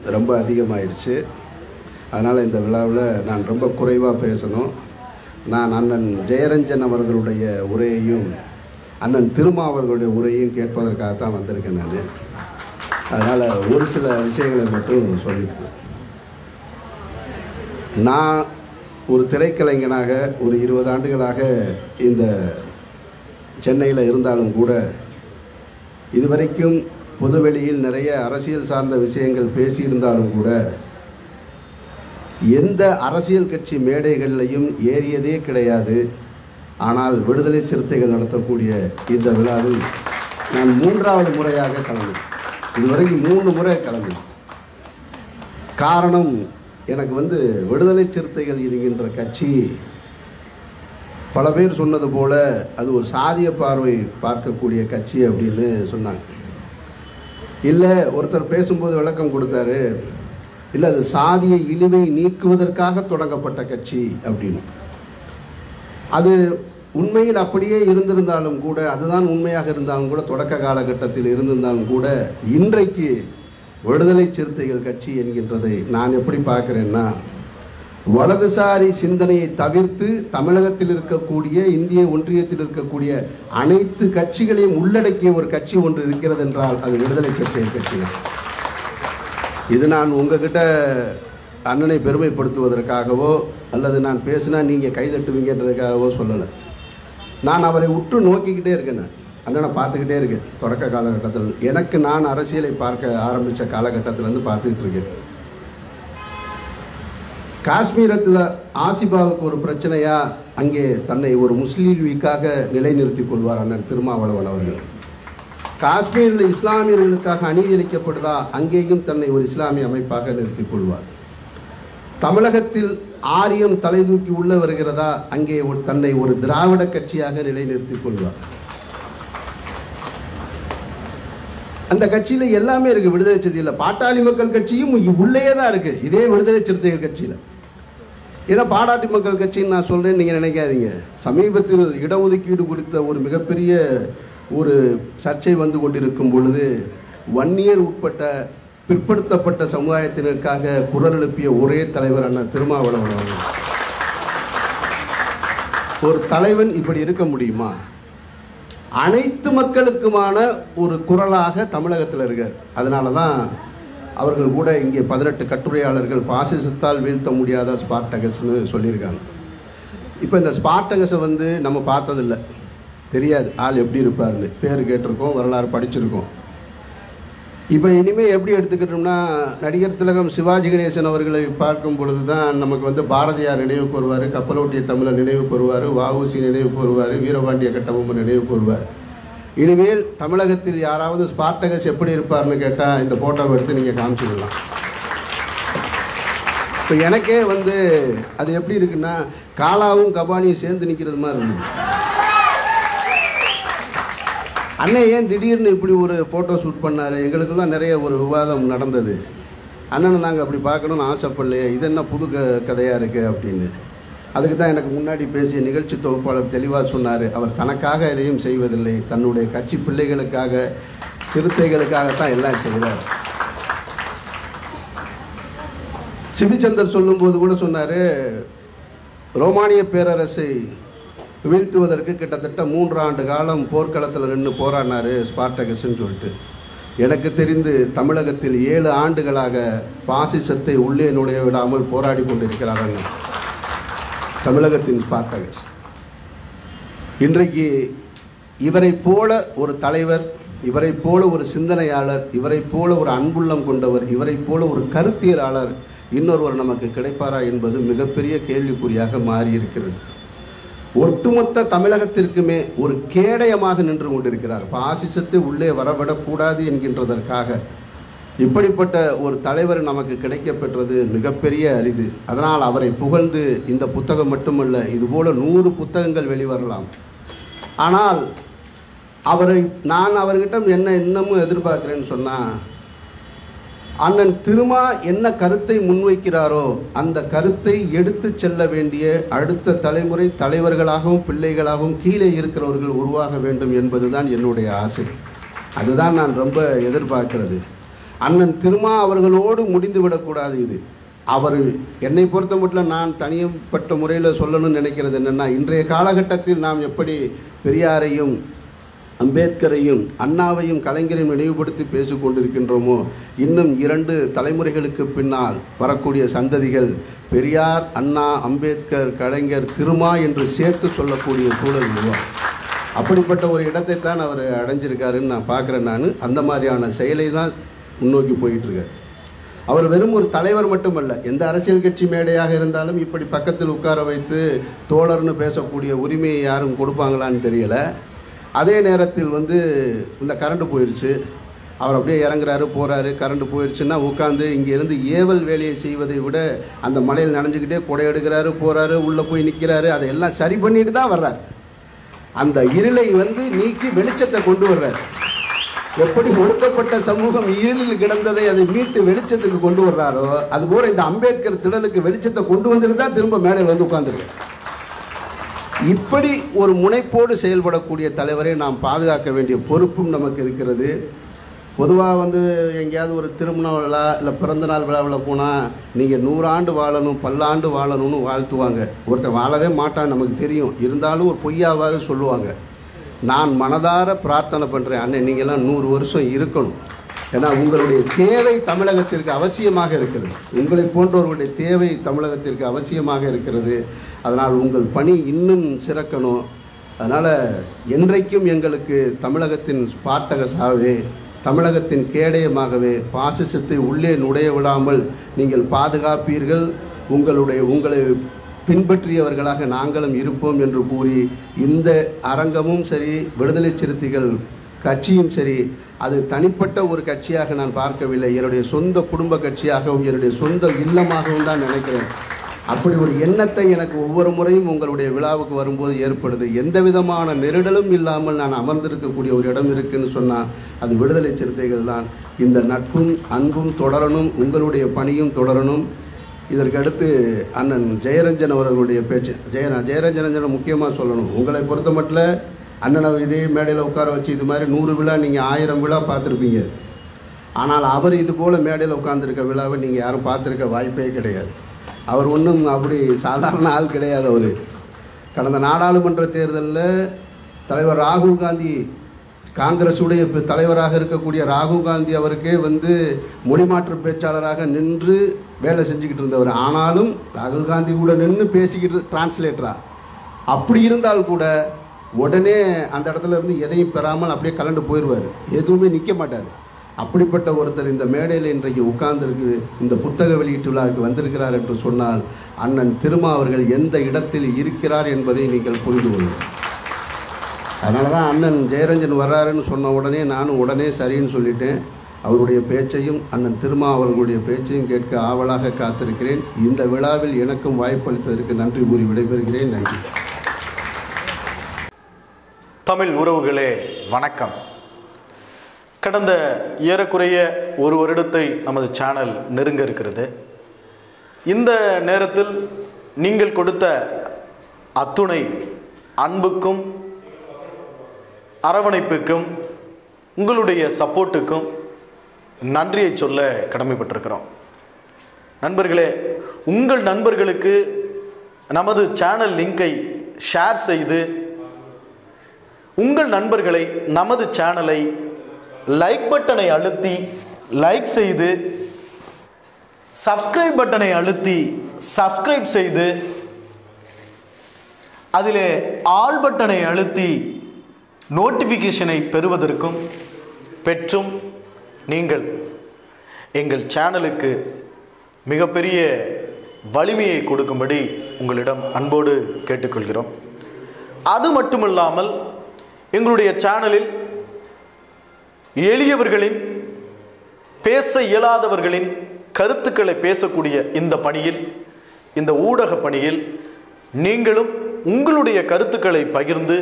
ரொம்ப அதிகமாயிருச்சு. அதனால் இந்த விழாவில் நான் ரொம்ப குறைவாக பேசணும். நான் அண்ணன் ஜெயரஞ்சன் அவர்களுடைய உரையையும் அண்ணன் திருமா அவர்களுடைய உரையையும் கேட்பதற்காக தான் வந்திருக்கேன் நான். அதனால் ஒரு சில விஷயங்களை மட்டும் சொல்லிப்பேன். நான் ஒரு திரைக்கலைஞனாக ஒரு இருபது ஆண்டுகளாக இந்த சென்னையில் இருந்தாலும் கூட இதுவரைக்கும் பொதுவெளியில் நிறைய அரசியல் சார்ந்த விஷயங்கள் பேசியிருந்தாலும் கூட எந்த அரசியல் கட்சி மேடைகள்லையும் ஏறியதே கிடையாது. ஆனால் விடுதலை சிறுத்தைகள் நடத்தக்கூடிய இந்த விழாவில் நான் மூன்றாவது முறையாக கலந்தேன் இதுவரைக்கும் மூணு முறை கலந்து. காரணம் எனக்கு வந்து விடுதலை சிறுத்தைகள் இருக்கின்ற கட்சி பல பேர் சொன்னது போல அது ஒரு சாதிய பார்வை பார்க்கக்கூடிய கட்சி அப்படின்னு சொன்னாங்க. இல்லை ஒருத்தர் பேசும்போது விளக்கம் கொடுத்தாரு. இல்லை அது சாதிய இழிவை நீக்குவதற்காக தொடங்கப்பட்ட கட்சி அப்படின்னு. அது உண்மையில் அப்படியே இருந்திருந்தாலும் கூட அதுதான் உண்மையாக இருந்தாலும் கூட தொடக்க காலகட்டத்தில் இருந்திருந்தாலும் கூட இன்றைக்கு விடுதலை சிறுத்தைகள் கட்சி என்கின்றதை நான் எப்படி பார்க்குறேன்னா வலதுசாரி சிந்தனையை தவிர்த்து தமிழகத்தில் இருக்கக்கூடிய இந்திய ஒன்றியத்தில் இருக்கக்கூடிய அனைத்து கட்சிகளையும் உள்ளடக்கிய ஒரு கட்சி ஒன்று இருக்கிறது என்றால் அது விடுதலை சிறுத்தைகள் கட்சி. இது நான் உங்ககிட்ட அண்ணனை பெருமைப்படுத்துவதற்காகவோ அல்லது நான் பேசினா நீங்கள் கைதட்டுவீங்கன்றதுக்காகவோ சொல்லலை. நான் அவரை உற்று நோக்கிக்கிட்டே இருக்கேன். அண்ணனை பார்த்துக்கிட்டே இருக்கேன். தொடக்க காலகட்டத்தில் எனக்கு நான் அரசியலை பார்க்க ஆரம்பித்த காலகட்டத்திலேருந்து பார்த்துக்கிட்டு இருக்கேன். காஷ்மீரத்தில் ஆசிபாவுக்கு ஒரு பிரச்சனையா அங்கே தன்னை ஒரு முஸ்லீம் லீக்காக நிலைநிறுத்திக் கொள்வார் அண்ணன் திருமாவளவன் அவர்கள். காஷ்மீரில் இஸ்லாமியர்களுக்காக அநீதி அங்கேயும் தன்னை ஒரு இஸ்லாமிய அமைப்பாக நிறுத்திக் கொள்வார். தமிழகத்தில் ஆரியம் தலை தூக்கி உள்ள வருகிறதா அங்கே ஒரு தன்னை ஒரு திராவிட கட்சியாக நிலைநிறுத்திக் கொள்வார். அந்த கட்சியில் எல்லாமே இருக்கு விடுதலை சிறுத்தையில் பாட்டாளி மக்கள் கட்சியும் உள்ளேயே தான் இருக்கு. இதே விடுதலை சிறுத்தைகள் கட்சியில். ஏன்னா பாடாட்டி மக்கள் கட்சின்னு நான் சொல்கிறேன்னு நீங்கள் நினைக்காதீங்க. சமீபத்தில் இடஒதுக்கீடு குறித்த ஒரு மிகப்பெரிய ஒரு சர்ச்சை வந்து கொண்டிருக்கும் பொழுது வன்னியர் உட்பட்ட பிற்படுத்தப்பட்ட சமுதாயத்தினருக்காக குரல் எழுப்பிய ஒரே தலைவர் அண்ணா திருமாவளவன் அவர்கள். ஒரு தலைவன் இப்படி இருக்க முடியுமா? அனைத்து மக்களுக்குமான ஒரு குரலாக தமிழகத்தில் இருக்கார். அதனால தான் அவர்கள் கூட இங்கே பதினெட்டு கட்டுரையாளர்கள் பாசிசத்தால் வீழ்த்த முடியாத ஸ்பார்டகஸ்னு சொல்லியிருக்காங்க. இப்போ இந்த ஸ்பார்டகஸை வந்து நம்ம பார்த்ததில்ல. தெரியாது. ஆள் எப்படி இருப்பார்னு பேர் கேட்டிருக்கோம் வரலாறு படிச்சிருக்கோம். இப்போ இனிமேல் எப்படி எடுத்துக்கிட்டோம்னா நடிகர் திலகம் சிவாஜி கணேசன் அவர்களை பார்க்கும் பொழுது தான் நமக்கு வந்து பாரதியார் நினைவு கூறுவார் கப்பலோட்டிய தமிழர் நினைவு கூறுவார் வஉசி நினைவு கூறுவார் வீரபாண்டிய கட்டபொம்மன் நினைவு கூறுவார். இனிமேல் தமிழகத்தில் யாராவது ஸ்பார்டகஸ் எப்படி இருப்பார்னு கேட்டால் இந்த ஃபோட்டோவை எடுத்து நீங்கள் காமிச்சிடலாம் இப்போ எனக்கே வந்து அது எப்படி இருக்குன்னா காலாவும் கபானியும் சேர்ந்து நிற்கிறது மாதிரி இருக்கு. அண்ணன் ஏன் திடீர்னு இப்படி ஒரு ஃபோட்டோ ஷூட் பண்ணார்? எங்களுக்கெல்லாம் நிறைய ஒரு விவாதம் நடந்தது. அண்ணனை நாங்கள் அப்படி பார்க்கணும்னு ஆசைப்படலையே இது என்ன புது க கதையாக இருக்குது அப்படின்னு. அதுக்கு தான் எனக்கு முன்னாடி பேசிய நிகழ்ச்சி தொகுப்பாளர் தெளிவாக சொன்னார். அவர் தனக்காக எதையும் செய்வதில்லை. தன்னுடைய கட்சி பிள்ளைகளுக்காக சிறுத்தைகளுக்காகத்தான் எல்லாம் செய்கிறார் சிபிச்சந்தர் சொல்லும்போது கூட சொன்னார் ரோமானிய பேரரசை வீழ்த்துவதற்கு கிட்டத்தட்ட மூன்று ஆண்டு காலம் போர்க்களத்தில் நின்று போராடினார் ஸ்பார்டகஸ்ன்னு சொல்லிட்டு. எனக்கு தெரிந்து தமிழகத்தில் ஏழு ஆண்டுகளாக பாசிசத்தை உள்ளே நுழைய விடாமல் போராடி கொண்டிருக்கிறார்கள் தமிழகத்தின் ஸ்பார்டகஸ் இன்றைக்கு இவரை போல ஒரு தலைவர் இவரை போல ஒரு சிந்தனையாளர் இவரை போல ஒரு அன்புள்ளம் கொண்டவர் இவரை போல ஒரு கருத்தியலாளர் இன்னொருவர் நமக்கு கிடைப்பாரா என்பது மிகப்பெரிய கேள்விக்குறியாக மாறியிருக்கிறது. ஒட்டுமொத்த தமிழகத்திற்குமே ஒரு கேடயமாக நின்று கொண்டிருக்கிறார். பாசிசத்தை உள்ளே வரவிடக்கூடாது என்கின்றதற்காக இப்படிப்பட்ட ஒரு தலைவர் நமக்கு கிடைக்கப்பெற்றது மிகப்பெரிய அரிது. அதனால் அவரை புகழ்ந்து இந்த புத்தகம் மட்டுமல்ல இதுபோல் நூறு புத்தகங்கள் வெளிவரலாம். ஆனால் அவரை நான் அவர்கிட்ட என்ன இன்னமும் எதிர்பார்க்குறேன்னு சொன்னால் அண்ணன் திருமா என்ன கருத்தை முன்வைக்கிறாரோ அந்த கருத்தை எடுத்து செல்ல வேண்டிய அடுத்த தலைமுறை தலைவர்களாகவும் பிள்ளைகளாகவும் கீழே இருக்கிறவர்கள் உருவாக வேண்டும் என்பதுதான் என்னுடைய ஆசை. அதுதான் நான் ரொம்ப எதிர்பார்க்கிறது. அண்ணன் திருமா அவர்களோடு முடிந்து விடக்கூடாது இது. அவர் என்னை பொறுத்த மட்டும் நான் தனியப்பட்ட முறையில் சொல்லணும்னு நினைக்கிறது என்னென்னா இன்றைய காலகட்டத்தில் நாம் எப்படி பெரியாரையும் அம்பேத்கரையும் அண்ணாவையும் கலைஞரையும் நினைவுபடுத்தி பேசிக்கொண்டிருக்கின்றோமோ இன்னும் இரண்டு தலைமுறைகளுக்கு பின்னால் வரக்கூடிய சந்ததிகள் பெரியார் அண்ணா அம்பேத்கர் கலைஞர் திருமா என்று சேர்த்து சொல்லக்கூடிய சூழல் உருவாகும். அப்படிப்பட்ட ஒரு இடத்தை தான் அவர் அடைஞ்சிருக்காருன்னு நான் பார்க்குறேன் நான். அந்த மாதிரியான செயலை தான் முன்னோக்கி போயிட்டுருக்கார் அவர் வெறும் ஒரு தலைவர் மட்டுமல்ல எந்த அரசியல் கட்சி மேடையாக இருந்தாலும் இப்படி பக்கத்தில் உட்கார வைத்து தோழர்னு பேசக்கூடிய உரிமையை யாரும் கொடுப்பாங்களான்னு தெரியலை. அதே நேரத்தில் வந்து இந்த கரண்ட் போயிடுச்சு அவர் அப்படியே இறங்குறாரு போகிறாரு கரண்ட் போயிடுச்சுன்னா உட்காந்து இங்கேருந்து ஏவல் வேலையை செய்வதை விட அந்த மலையில் நனைஞ்சுக்கிட்டே கொடை எடுக்கிறாரு போகிறாரு உள்ளே போய் நிற்கிறாரு அதையெல்லாம் சரி பண்ணிட்டு தான் வர்றார். அந்த இருளை வந்து நீக்கி வெளிச்சத்தை கொண்டு வர்றார். எப்படி ஒடுக்கப்பட்ட சமூகம் இருளில் கிடந்ததை அதை மீட்டு வெளிச்சத்துக்கு கொண்டு வர்றாரோ அதுபோல இந்த அம்பேத்கர் திடலுக்கு வெளிச்சத்தை கொண்டு வந்துட்டு தான் திரும்ப மேடையில் வந்து உட்காந்துருக்கு இப்படி ஒரு முனைப்போடு செயல்படக்கூடிய தலைவரை நாம் பாதுகாக்க வேண்டிய பொறுப்பும் நமக்கு இருக்கிறது. பொதுவாக வந்து எங்கேயாவது ஒரு திருமண விழா இல்லை பிறந்தநாள் விழாவில் போனால் நீங்கள் நூறாண்டு வாழணும் பல்லாண்டு வாழணும்னு வாழ்த்துவாங்க. ஒருத்தன் வாழவே மாட்டான் நமக்கு தெரியும். இருந்தாலும் ஒரு பொய்யாவாக சொல்லுவாங்க. நான் மனதார பிரார்த்தனை பண்ணுறேன் அண்ணன் நீங்கள்லாம் நூறு வருஷம் இருக்கணும். ஏன்னா உங்களுடைய தேவை தமிழகத்திற்கு அவசியமாக இருக்கிறது. உங்களை போன்றவர்களுடைய தேவை தமிழகத்திற்கு அவசியமாக இருக்கிறது. அதனால் உங்கள் பணி இன்னும் சிறக்கணும். அதனால் என்றைக்கும் எங்களுக்கு தமிழகத்தின் ஸ்பாட்டகசாகவே தமிழகத்தின் கேடயமாகவே பாசிசத்தை உள்ளே நுழைய விடாமல் நீங்கள் பாதுகாப்பீர்கள். உங்களுடைய உங்களை பின்பற்றியவர்களாக நாங்களும் இருப்போம் என்று கூறி இந்த அரங்கமும் சரி விடுதலை சிறுத்தைகள் கட்சியும் சரி அது தனிப்பட்ட ஒரு கட்சியாக நான் பார்க்கவில்லை. என்னுடைய சொந்த குடும்ப கட்சியாகவும் என்னுடைய சொந்த இல்லமாகவும் தான் நினைக்கிறேன். அப்படி ஒரு எண்ணத்தை எனக்கு ஒவ்வொரு முறையும் உங்களுடைய விழாவுக்கு வரும்போது ஏற்படுது. எந்த விதமான நெருடலும் இல்லாமல் நான் அமர்ந்திருக்கக்கூடிய ஒரு இடம் இருக்குன்னு சொன்னால் அது விடுதலை சிறுத்தைகள் தான். இந்த நட்பும் அன்பும் தொடரணும் உங்களுடைய பணியும் தொடரணும். இதற்கடுத்து அண்ணன் ஜெயரஞ்சன் அவர்களுடைய பேச்சு. ஜெய ஜெயரஞ்சன் முக்கியமாக சொல்லணும். உங்களை பொறுத்த மட்டும் அண்ணனை இதே மேடையில் உட்கார வச்சு இது மாதிரி நூறு விழா நீங்கள் ஆயிரம் விழா பார்த்துருப்பீங்க. ஆனால் அவர் இது போல் மேடையில் உட்காந்துருக்க விழாவை நீங்கள் யாரும் பார்த்துருக்க வாய்ப்பே கிடையாது. அவர் ஒன்றும் அப்படி சாதாரண ஆள் கிடையாது அவர். கடந்த நாடாளுமன்ற தேர்தலில் தலைவர் ராகுல் காந்தி காங்கிரஸுடைய தலைவராக இருக்கக்கூடிய ராகுல் காந்தி அவருக்கே வந்து மொழிமாற்று பேச்சாளராக நின்று வேலை செஞ்சுக்கிட்டு இருந்தவர். ஆனாலும் ராகுல் காந்தி கூட நின்று பேசிக்கிட்டு டிரான்ஸ்லேட்டராக அப்படி இருந்தால் கூட உடனே அந்த இடத்துல இருந்து எதையும் பெறாமல் அப்படியே கலண்டு போயிடுவார். எதுவுமே நிற்க மாட்டார். அப்படிப்பட்ட ஒருத்தர் இந்த மேடையில் இன்றைக்கு உட்கார்ந்துருக்கு இந்த புத்தக வெளியீட்டு விழாவுக்கு வந்திருக்கிறார் என்று சொன்னால் அண்ணன் திருமா அவர்கள் எந்த இடத்தில் இருக்கிறார் என்பதை நீங்கள் புரிந்து கொள்ளுங்கள். அதனால தான் அண்ணன் ஜெயரஞ்சன் வர்றாருன்னு சொன்ன உடனே நானும் உடனே சரின்னு சொல்லிட்டேன். அவருடைய பேச்சையும் அண்ணன் திருமா அவர்களுடைய பேச்சையும் கேட்க ஆவலாக காத்திருக்கிறேன். இந்த விழாவில் எனக்கும் வாய்ப்பளித்ததற்கு நன்றி கூறி விடைபெறுகிறேன். நன்றி. தமிழ் உறவுகளே வணக்கம். கடந்த ஏறக்குறைய ஒரு வருடத்தை நமது சேனல் நெருங்க இருக்கிறது. இந்த நேரத்தில் நீங்கள் கொடுத்த அத்துணை அன்புக்கும் அரவணைப்புக்கும் உங்களுடைய சப்போர்ட்டுக்கும் நன்றியை சொல்ல கடமைப்பட்டிருக்கிறோம். நண்பர்களே உங்கள் நண்பர்களுக்கு நமது சேனல் லிங்கை ஷேர் செய்து உங்கள் நண்பர்களை நமது சேனலை லைக் பட்டனை அழுத்தி லைக் செய்து சப்ஸ்கிரைப் பட்டனை அழுத்தி சப்ஸ்கிரைப் செய்து அதிலே ஆல் பட்டனை அழுத்தி நோட்டிஃபிகேஷனை பெறுவதற்கும் பெற்றும் நீங்கள் எங்கள் சேனலுக்கு மிகப்பெரிய வலிமையை கொடுக்கும்படி உங்களிடம் அன்போடு கேட்டுக்கொள்கிறோம். அது மட்டுமல்லாமல் எங்களுடைய சேனலில் எளியவர்களின் பேச இயலாதவர்களின் கருத்துக்களை பேசக்கூடிய இந்த பணியில் இந்த ஊடக பணியில் நீங்களும் உங்களுடைய கருத்துக்களை பகிர்ந்து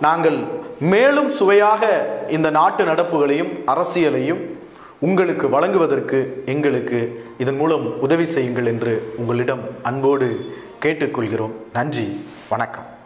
நாங்கள் மேலும் சுவையாக இந்த நாட்டு நடப்புகளையும் அரசியலையும் உங்களுக்கு வழங்குவதற்கு எங்களுக்கு இதன் மூலம் உதவி செய்யுங்கள் என்று உங்களிடம் அன்போடு கேட்டுக்கொள்கிறோம். நன்றி. வணக்கம்.